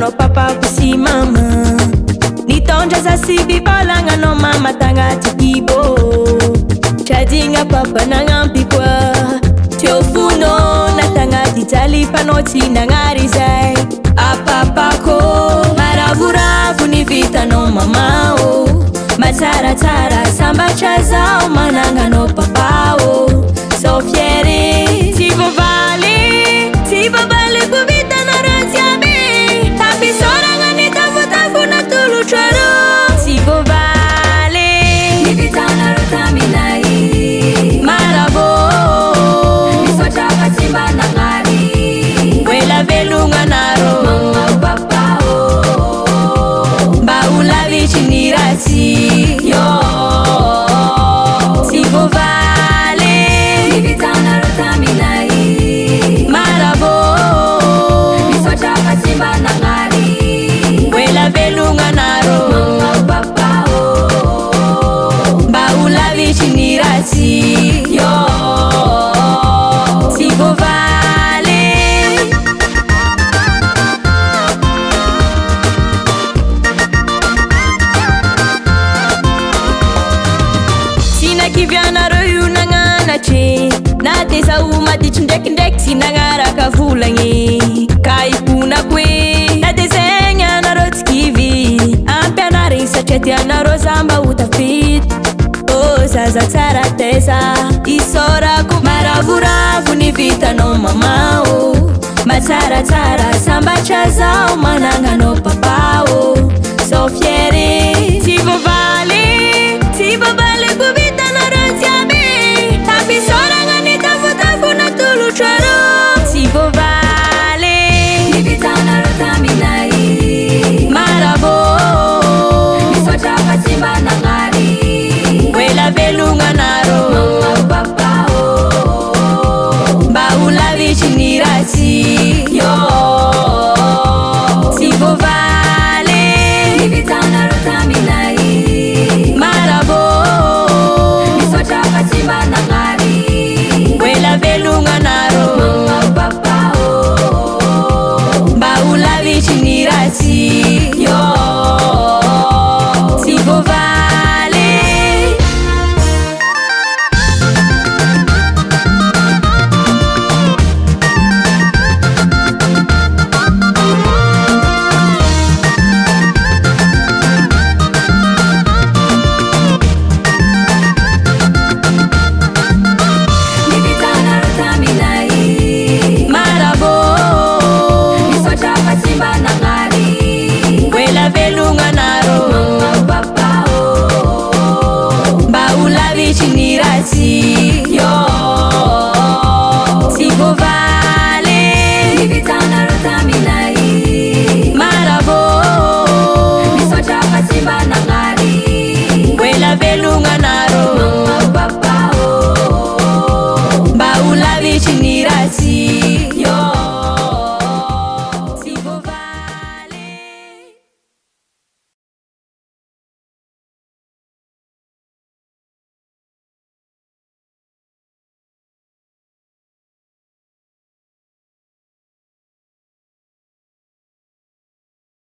nopapa ku simama nitondazasidibolangano mama tang'ati kibo chading'a papa nang'ampikua tiobuno na tang'ati talifanoti nang'ariz ivy anareo io nananatry na tezao maditry ndraikindraiky sy nanaraka volagny kaiponakoe na dizegny anareo tsykivy ampianarigny satria di anareo zamba ho tavito oh, ôzaza tsara teza isorako maravoravo ny vitanao mamao matsaratsara sambatrazao mananana